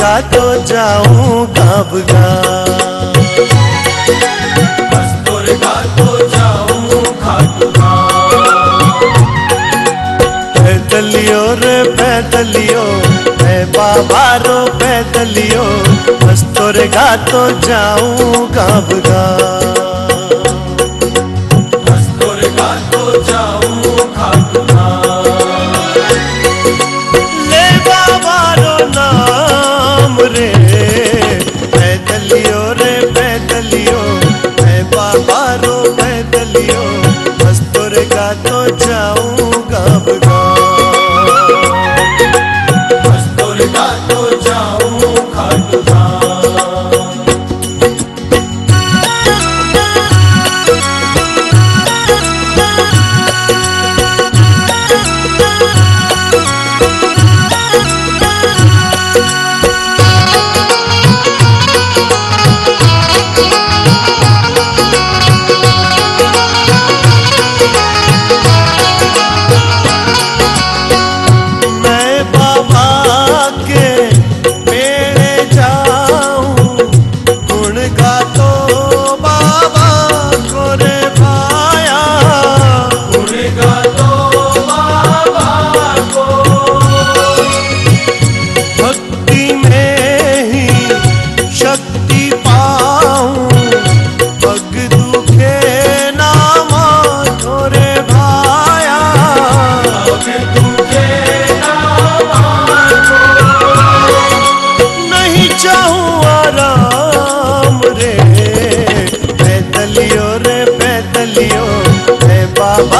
गा तो जाऊँ खाबगा पैदलियो रे पैदलियो मैं बाबा रो पैदलियो बस तोरे गा तो जाऊँ गाबगा चलियो मस्तोर का तो जाओ।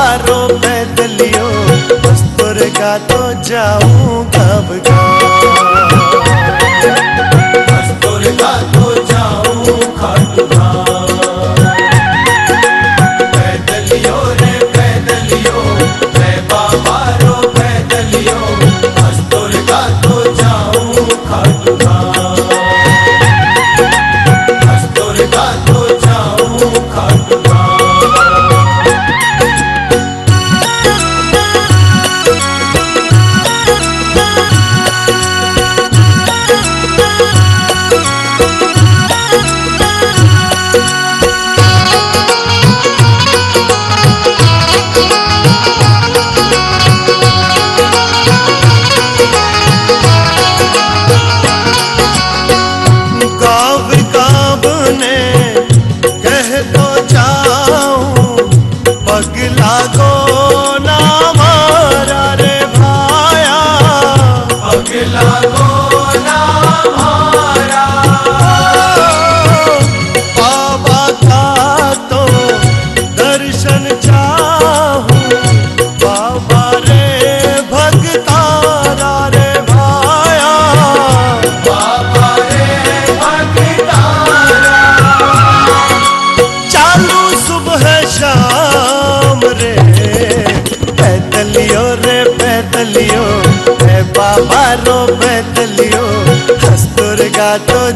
मारो पैदलियो मस्तूर का तो जाऊँ कब का। मस्तूर का तो जाऊँ खाटू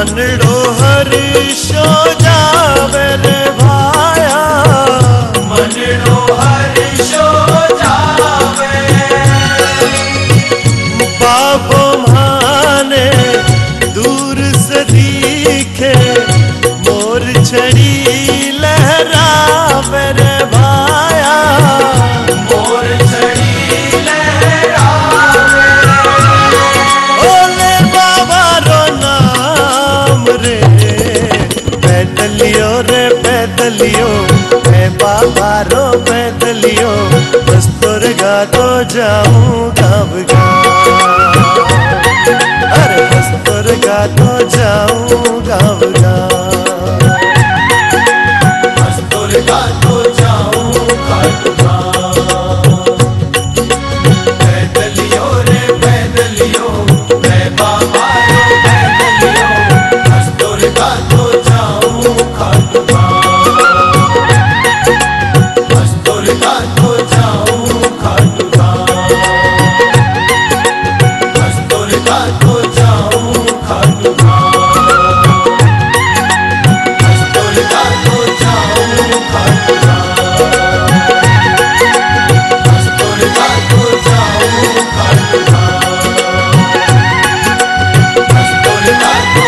मनड़ो हर शाम गातो जाऊँ जाऊँगा अरे हस्तर का तो जाऊँगा हस्तुर गातो जाऊँ खाटू गाँव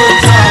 time.